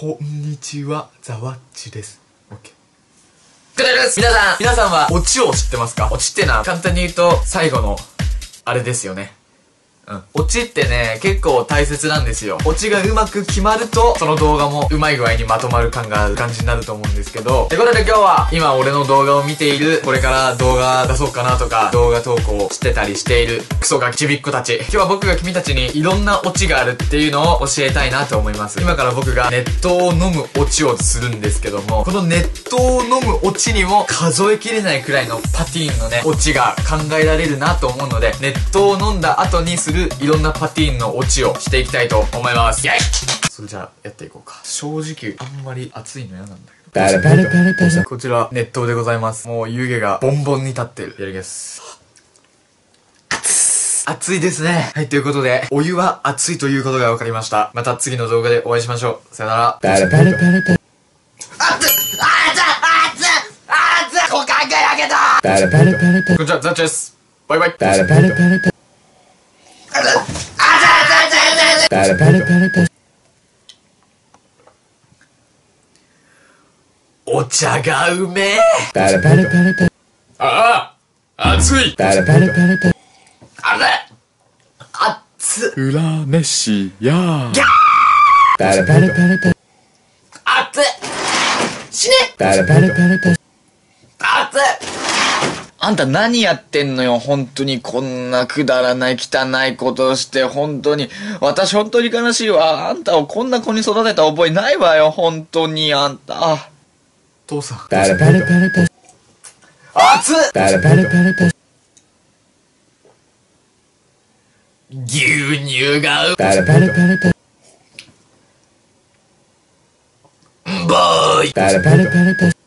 こんにちは、ザワッチです。オッケー。くだです皆さん皆さんは、オチを知ってますか？オチってな、簡単に言うと、最後の、あれですよね。うん。オチってね、結構大切なんですよ。オチがうまく決まると、その動画もうまい具合にまとまる感がある感じになると思うんですけど。ってことで今日は、今俺の動画を見ている、これから動画出そうかなとか、動画投稿してたりしている、クソガキビびったち。今日は僕が君たちにいろんなオチがあるっていうのを教えたいなと思います。今から僕が熱湯を飲むオチをするんですけども、この熱湯を飲むオチにも数えきれないくらいのパティーンのね、オチが考えられるなと思うので、熱湯を飲んだ後にするするいろんなパティーンのオチをしていきたいと思いますイイそれじゃあやっていこうか正直あんまり熱いの嫌なんだけどバラバババこちら熱湯でございますもう湯気がボンボンに立ってるやりです熱いですね。はい、ということで、お湯は熱いということが分かりました。また次の動画でお会いしましょう。さよなら。バラバラバラバラ。バんバちバ、ザバチバす。バイバイ。お茶がうめえああ熱いあれ熱裏飯やギャー熱死ね熱あんた何やってんのよ、本当に。こんなくだらない、汚いことして、本当に。私本当に悲しいわ。あんたをこんな子に育てた覚えないわよ、本当に、あんた。父さん。誰誰誰誰熱っ誰誰誰誰牛乳がう。誰誰誰誰ボーイ。誰誰誰誰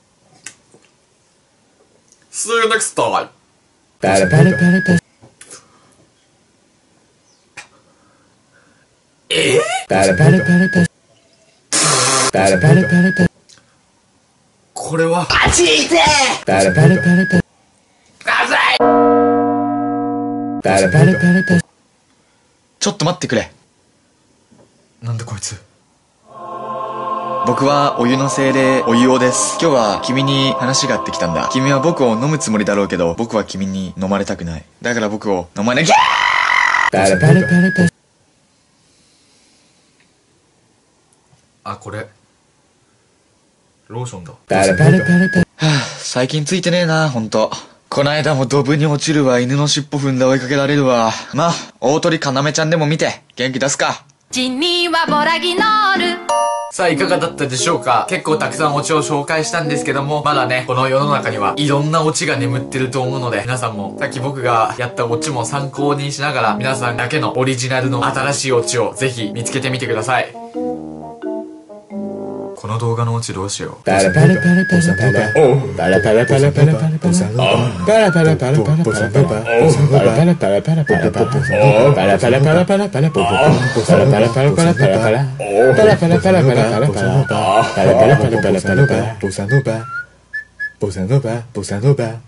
See you next time! えこれはあちいてララララララララちょっと待ってくれなんでこいつ僕はお湯の精霊、お湯をです。今日は君に話があってきたんだ。君は僕を飲むつもりだろうけど、僕は君に飲まれたくない。だから僕を飲まねきゃあ、これ。ローションだ。はあ、最近ついてねえな、ほんと。こないだもドブに落ちるわ、犬の尻尾踏んで追いかけられるわ。まあ、大鳥要ちゃんでも見て、元気出すか。ジニーはボラギノール。さあ、いかがだったでしょうか？結構たくさんオチを紹介したんですけども、まだね、この世の中にはいろんなオチが眠ってると思うので、皆さんも、さっき僕がやったオチも参考にしながら、皆さんだけのオリジナルの新しいオチをぜひ見つけてみてください。の動画のオチどうしよう。パラパラパラパラパラ。パラパラパラパラパラパラ。パラパラパラパラパラパラ。パラパラパラパラパラパラ。パラパラパラパラパラパラ。パラパラパラパラパラパラ。パラパラパラパラパラパラ。パラパラパラパラパラパラ。ボサノバ。ボサノバ。ボサノバ。